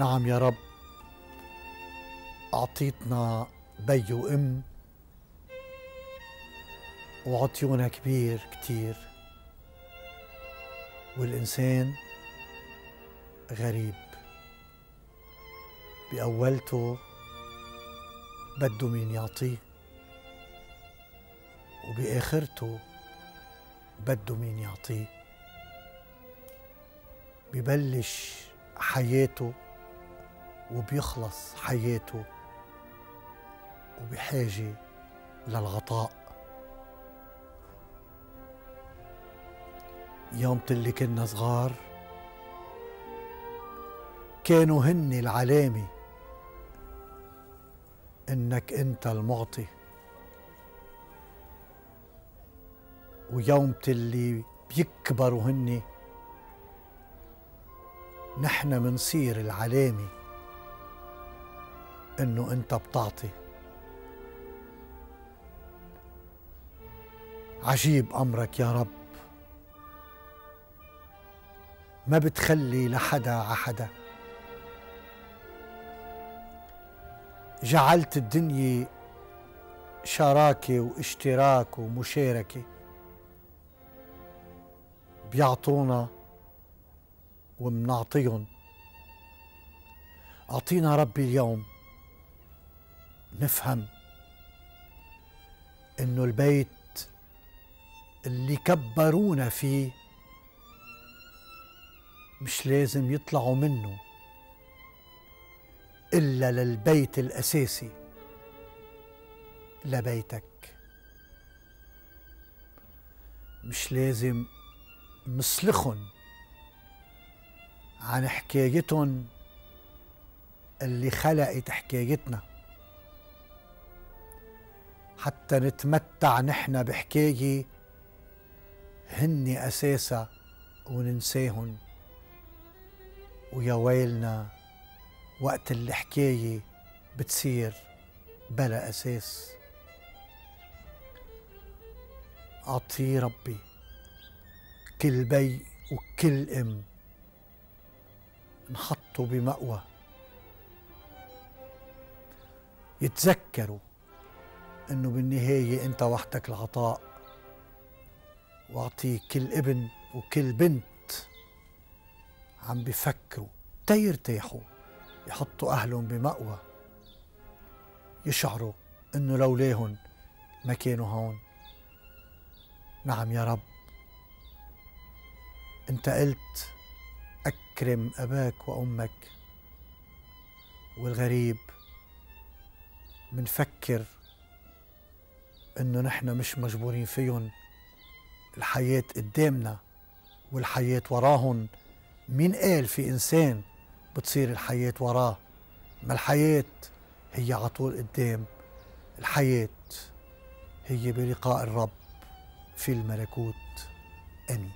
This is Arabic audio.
نعم يا رب. أعطيتنا بي وأم. وعطيونا كبير كتير. والإنسان غريب. بأولته بده مين يعطيه. وبآخرته بده مين يعطيه. ببلش حياته وبيخلص حياته وبحاجة للغطاء. يوم اللي كنا صغار كانوا هن العلامة إنك أنت المعطي. ويوم اللي بيكبروا هن نحن منصير العلامة. إنه أنت بتعطي. عجيب أمرك يا رب. ما بتخلي لحدا عحدا. جعلت الدنيا شراكة واشتراك ومشاركة. بيعطونا ومنعطيهم. أعطينا ربي اليوم. نفهم إنه البيت اللي كبرونا فيه مش لازم يطلعوا منه إلا للبيت الأساسي لبيتك. مش لازم نصلخن عن حكايتهم اللي خلقت حكايتنا. حتى نتمتع نحن بحكاية هن أساسا وننساهن. ويا ويلنا وقت الحكاية بتصير بلا أساس. أعطي ربي كل بي وكل أم نحطوا بمأوى. يتذكروا إنه بالنهاية أنت وحدك العطاء. واعطيه كل ابن وكل بنت عم بفكروا تيرتاحوا يحطوا أهلهم بمأوى. يشعروا إنه لولاهن ما كانوا هون. نعم يا رب. أنت قلت أكرم أباك وأمك والغريب. منفكر إنه نحن مش مجبورين فيهم. الحياة قدامنا والحياة وراهن مين قال في إنسان بتصير الحياة وراه؟ ما الحياة هي على طول قدام. الحياة هي بلقاء الرب في الملكوت. آمين.